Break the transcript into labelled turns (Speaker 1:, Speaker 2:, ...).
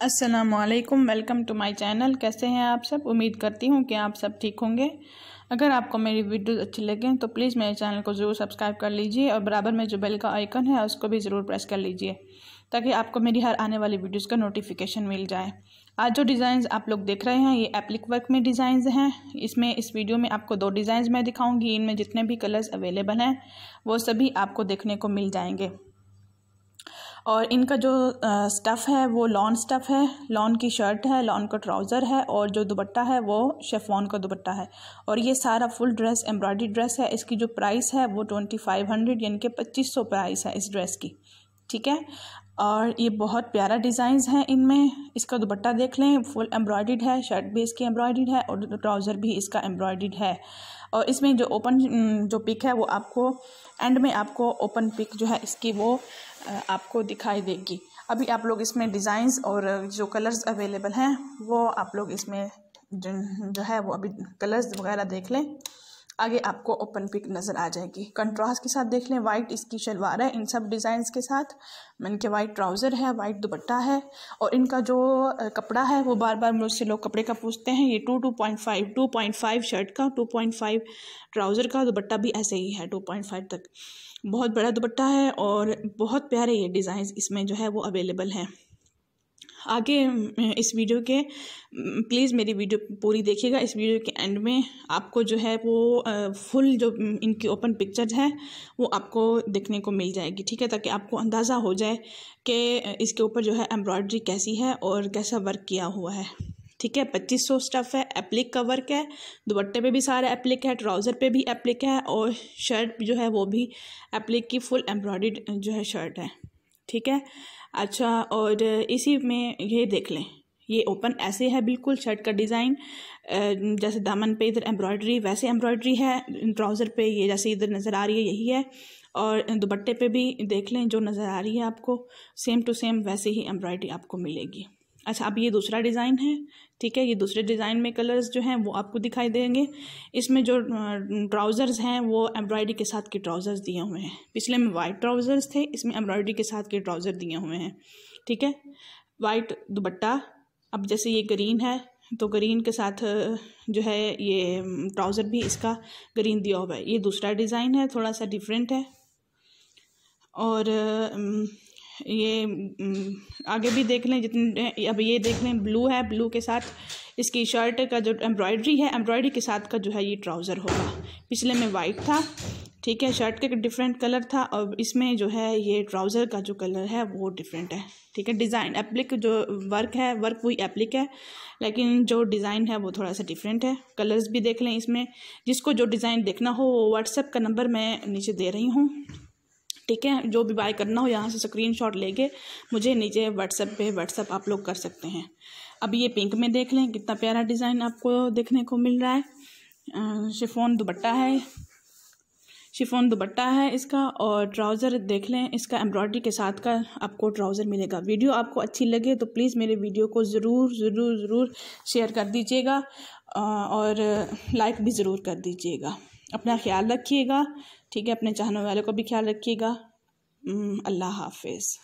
Speaker 1: असलकम welcome to my channel कैसे हैं आप सब? उम्मीद करती हूँ कि आप सब ठीक होंगे। अगर आपको मेरी वीडियो अच्छी लगें तो प्लीज़ मेरे चैनल को ज़रूर सब्सक्राइब कर लीजिए और बराबर में जो बेल का आइकन है, उसको भी ज़रूर प्रेस कर लीजिए, ताकि आपको मेरी हर आने वाली वीडियोज़ का नोटिफिकेशन मिल जाए। आज जो डिज़ाइन आप लोग देख रहे हैं, ये एप्लिक वर्क में डिज़ाइन हैं। इसमें, इस वीडियो में आपको दो डिज़ाइन मैं दिखाऊँगी। इनमें जितने भी कलर्स अवेलेबल हैं, वो सभी आपको देखने को मिल जाएँगे। और इनका जो स्टफ़ है, वो लॉन स्टफ़ है। लॉन की शर्ट है लॉन का ट्राउज़र है और जो दुपट्टा है, वो शेफॉन का दुपट्टा है। और ये सारा फुल ड्रेस एम्ब्रॉयडरी ड्रेस है। इसकी जो प्राइस है, वो ट्वेंटी फाइव हंड्रेड यानी कि पच्चीस सौ प्राइस है इस ड्रेस की। ठीक है? और ये बहुत प्यारा डिज़ाइंस हैं इनमें। इसका दुपट्टा देख लें, फुल एम्ब्रॉयड है, शर्ट भी इसकी एम्ब्रॉयड है और ट्राउज़र भी इसका एम्ब्रॉयड है। और इसमें जो ओपन जो पिक है वो आपको, एंड में आपको ओपन पिक जो है इसकी वो आपको दिखाई देगी। अभी आप लोग इसमें डिज़ाइंस और जो कलर्स अवेलेबल हैं, वो आप लोग इसमें जो है वो अभी कलर्स वगैरह देख लें। आगे आपको ओपन पिक नज़र आ जाएगी। कंट्रास्ट के साथ देख लें वाइट इसकी शलवार है, इन सब डिज़ाइंस के साथ। इनके वाइट ट्राउज़र है वाइट दुपट्टा है, और इनका जो कपड़ा है, वो बार बार मुझसे लोग कपड़े का पूछते हैं, ये two two point five two point five shirt का टू पॉइंट फाइव ट्राउज़र का दुपट्टा भी ऐसे ही है टू पॉइंट फाइव तक। बहुत बड़ा दुपट्टा है और बहुत प्यारे ये डिज़ाइन इसमें जो है वो अवेलेबल हैं। आगे इस वीडियो के प्लीज़ मेरी वीडियो पूरी देखिएगा। इस वीडियो के एंड में आपको जो है वो फुल जो इनकी ओपन पिक्चर है, वो आपको देखने को मिल जाएगी, ठीक है? ताकि आपको अंदाज़ा हो जाए कि इसके ऊपर जो है एम्ब्रॉयड्री कैसी है और कैसा वर्क किया हुआ है, ठीक है? पच्चीस सौ स्टफ़ है, एप्लिक का वर्क है, दुपट्टे पे भी सारा एप्लिक है, ट्राउज़र पे भी एप्लिक है और शर्ट जो है वो भी एप्लिक की फुल एम्ब्रॉयड जो है शर्ट है, ठीक है? अच्छा और इसी में ये देख लें। ये ओपन ऐसे है बिल्कुल, शर्ट का डिज़ाइन। जैसे दामन पे इधर एम्ब्रॉयडरी, वैसे एम्ब्रॉयडरी है। ट्राउज़र पे ये जैसे इधर नज़र आ रही है, यही है। और दुपट्टे पे भी देख लें, जो नज़र आ रही है आपको, सेम टू सेम वैसे ही एम्ब्रॉयडरी आपको मिलेगी। अच्छा अब ये दूसरा डिज़ाइन है, ठीक है? ये दूसरे डिज़ाइन में कलर्स जो हैं, वो आपको दिखाई देंगे। इसमें जो ट्राउज़र्स हैं, वो एम्ब्रॉयडरी के साथ के ट्राउज़र्स दिए हुए हैं। पिछले में वाइट ट्राउज़र्स थे, इसमें एम्ब्रॉयडरी के साथ के ट्राउज़र दिए हुए हैं, ठीक है? वाइट दुपट्टा, अब जैसे ये ग्रीन है तो ग्रीन के साथ जो है ये ट्राउज़र भी इसका ग्रीन दिया हुआ है। ये दूसरा डिज़ाइन है, थोड़ा सा डिफरेंट है। और ये आगे भी देख लें जितने, अब ये देख लें, ब्लू है, ब्लू के साथ इसकी शर्ट का जो एम्ब्रॉयडरी है, एम्ब्रॉयडरी के साथ का जो है ये ट्राउज़र होगा। पिछले में वाइट था, ठीक है, शर्ट का डिफरेंट कलर था और इसमें जो है ये ट्राउज़र का जो कलर है वो डिफरेंट है, ठीक है। डिज़ाइन, एप्लिक जो वर्क है, वर्क वही एप्लिक है, लेकिन जो डिज़ाइन है वो थोड़ा सा डिफरेंट है। कलर्स भी देख लें इसमें, जिसको जो डिज़ाइन देखना हो वो व्हाट्सएप का नंबर मैं नीचे दे रही हूँ। ठीक है? जो भी बाय करना हो, यहाँ से स्क्रीन शॉट लेके मुझे नीचे व्हाट्सएप पे व्हाट्सएप आप लोग कर सकते हैं। अब ये पिंक में देख लें, कितना प्यारा डिज़ाइन आपको देखने को मिल रहा है। शिफोन दुपट्टा है। शिफोन दुपट्टा है इसका और ट्राउज़र देख लें, इसका एम्ब्रॉयडरी के साथ का आपको ट्राउज़र मिलेगा। वीडियो आपको अच्छी लगे तो प्लीज़ मेरे वीडियो को ज़रूर ज़रूर ज़रूर शेयर कर दीजिएगा। और लाइक भी ज़रूर कर दीजिएगा। अपना ख्याल रखिएगा ठीक है? अपने चाहने वाले को भी ख्याल रखिएगा। अल्लाह हाफिज़।